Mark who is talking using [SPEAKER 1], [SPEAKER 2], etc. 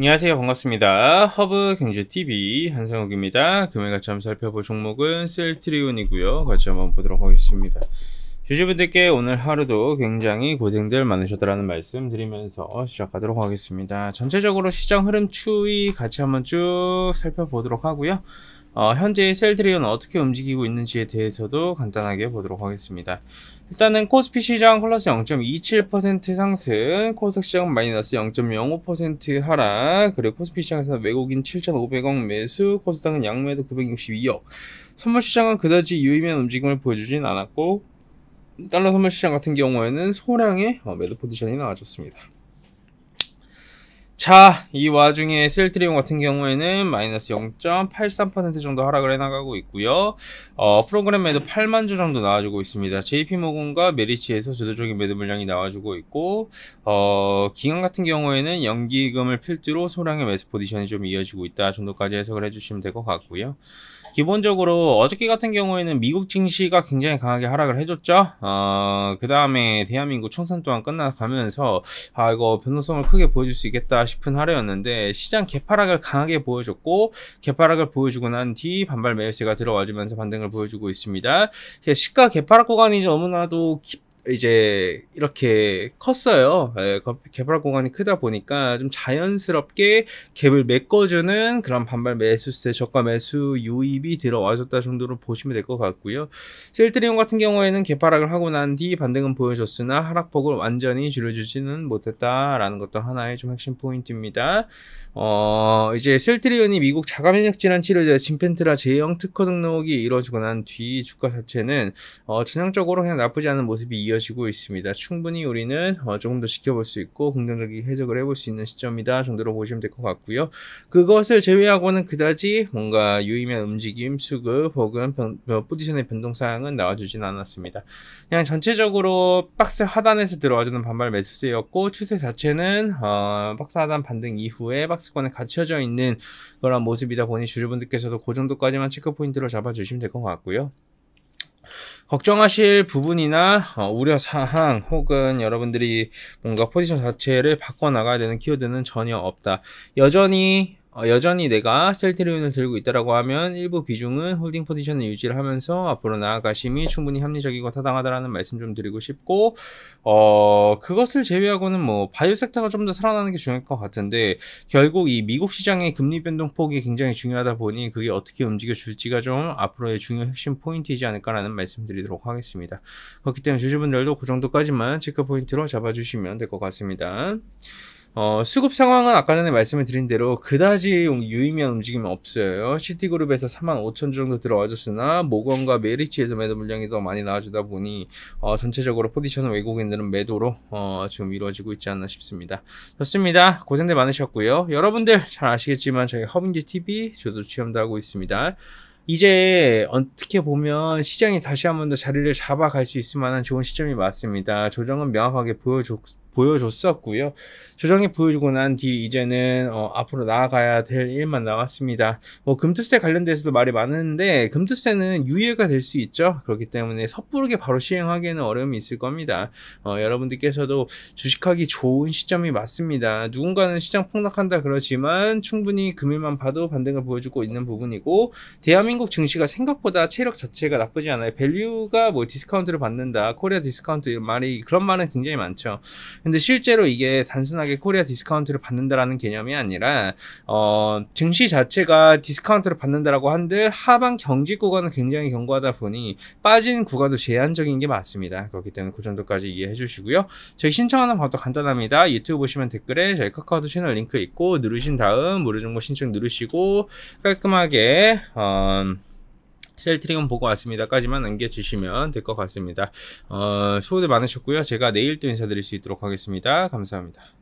[SPEAKER 1] 안녕하세요. 반갑습니다. 허브 경제TV 한상욱입니다. 금일 같이 한번 살펴볼 종목은 셀트리온이고요. 같이 한번 보도록 하겠습니다. 주주분들께 오늘 하루도 굉장히 고생들 많으셨다라는 말씀 드리면서 시작하도록 하겠습니다. 전체적으로 시장 흐름 추이 같이 한번 쭉 살펴보도록 하고요. 어, 현재 셀트리온 어떻게 움직이고 있는지에 대해서도 간단하게 보도록 하겠습니다. 일단은 코스피 시장 플러스 0.27% 상승, 코스닥 시장 마이너스 0.05% 하락, 그리고 코스피 시장에서 외국인 7,500억 매수, 코스닥은 양매도 962억. 선물 시장은 그다지 유의미한 움직임을 보여주진 않았고, 달러 선물 시장 같은 경우에는 소량의 어, 매도 포지션이 나와줬습니다. 자, 이 와중에 셀트리온 같은 경우에는 마이너스 0.83% 정도 하락을 해나가고 있고요. 어, 프로그램 매도 8만 주 정도 나와주고 있습니다. JP모건과 메리치에서 주도적인 매도 물량이 나와주고 있고, 어, 기관 같은 경우에는 연기금을 필두로 소량의 매수 포지션이 좀 이어지고 있다 정도까지 해석을 해주시면 될 것 같고요. 기본적으로 어저께 같은 경우에는 미국 증시가 굉장히 강하게 하락을 해줬죠. 어, 그 다음에 대한민국 총선 또한 끝나가면서 아 이거 변동성을 크게 보여줄 수 있겠다 싶은 하루였는데 시장 개파락을 강하게 보여줬고 개파락을 보여주고 난 뒤 반발 매수세가 들어와주면서 반등을 보여주고 있습니다. 시가 개파락 구간이 너무나도 깊 이제 이렇게 컸어요. 예, 개발 공간이 크다 보니까 좀 자연스럽게 갭을 메꿔주는 그런 반발 매수세 저가 매수 유입이 들어와줬다 정도로 보시면 될 것 같고요. 셀트리온 같은 경우에는 개파락을 하고 난 뒤 반등은 보여줬으나 하락폭을 완전히 줄여주지는 못했다라는 것도 하나의 좀 핵심 포인트입니다. 어, 이제 셀트리온이 미국 자가 면역 질환 치료제 진펜트라 제형 특허 등록이 이루어지고 난 뒤 주가 자체는 어, 전형적으로 그냥 나쁘지 않은 모습이 이어 이어지고 있습니다. 충분히 우리는 어, 조금 더 지켜볼 수 있고 긍정적인 해석을 해볼 수 있는 시점이다 정도로 보시면 될 것 같고요. 그것을 제외하고는 그다지 뭔가 유의미한 움직임, 수급 혹은 변, 포지션의 변동 사항은 나와주진 않았습니다. 그냥 전체적으로 박스 하단에서 들어와주는 반발 매수세였고 추세 자체는 어, 박스 하단 반등 이후에 박스권에 갇혀져 있는 그런 모습이다 보니 주주분들께서도 그 정도까지만 체크 포인트로 잡아주시면 될 것 같고요. 걱정하실 부분이나 어, 우려 사항 혹은 여러분들이 뭔가 포지션 자체를 바꿔 나가야 되는 키워드는 전혀 없다. 여전히 어, 여전히 내가 셀트리온을 들고 있다라고 하면 일부 비중은 홀딩 포지션을 유지를 하면서 앞으로 나아가심이 충분히 합리적이고 타당하다라는 말씀 좀 드리고 싶고 어 그것을 제외하고는 뭐 바이오 섹터가 좀 더 살아나는 게 중요할 것 같은데 결국 이 미국 시장의 금리 변동폭이 굉장히 중요하다 보니 그게 어떻게 움직여 줄지가 좀 앞으로의 중요 핵심 포인트이지 않을까라는 말씀 드리도록 하겠습니다. 그렇기 때문에 주주분들도 그 정도까지만 체크 포인트로 잡아주시면 될 것 같습니다. 어, 수급 상황은 아까 전에 말씀을 드린 대로 그다지 유의미한 움직임은 없어요. 시티그룹에서 4만 5천 주 정도 들어와줬으나 모건과 메릴린치에서 매도 물량이 더 많이 나와주다 보니 어, 전체적으로 포지션은 외국인들은 매도로 어, 지금 이루어지고 있지 않나 싶습니다. 좋습니다. 고생들 많으셨고요. 여러분들 잘 아시겠지만 저희 허브경제 TV 저도 취업도 하고 있습니다. 이제 어떻게 보면 시장이 다시 한 번 더 자리를 잡아갈 수 있을 만한 좋은 시점이 맞습니다. 조정은 명확하게 보여줬, 보여줬었고요. 조정이 보여주고 난 뒤 이제는 어, 앞으로 나아가야 될 일만 남았습니다. 뭐 금투세 관련돼서도 말이 많은데 금투세는 유예가 될 수 있죠. 그렇기 때문에 섣부르게 바로 시행하기에는 어려움이 있을 겁니다. 어, 여러분들께서도 주식하기 좋은 시점이 맞습니다. 누군가는 시장 폭락한다 그러지만 충분히 금일만 봐도 반등을 보여주고 있는 부분이고 대한민국 증시가 생각보다 체력 자체가 나쁘지 않아요. value가 뭐 디스카운트를 받는다, 코리아 디스카운트 말이 그런 말은 굉장히 많죠. 근데 실제로 이게 단순하게 코리아 디스카운트를 받는다라는 개념이 아니라 어, 증시 자체가 디스카운트를 받는다라고 한들 하방 경직 구간은 굉장히 견고하다 보니 빠진 구간도 제한적인 게 맞습니다. 그렇기 때문에 그 정도까지 이해해 주시고요. 저희 신청하는 방법도 간단합니다. 유튜브 보시면 댓글에 저희 카카오톡 채널 링크 있고 누르신 다음 무료 정보 신청 누르시고 깔끔하게 어, 셀트리온 보고 왔습니다까지만 남겨주시면 될 것 같습니다. 어, 수고들 많으셨고요. 제가 내일 또 인사드릴 수 있도록 하겠습니다. 감사합니다.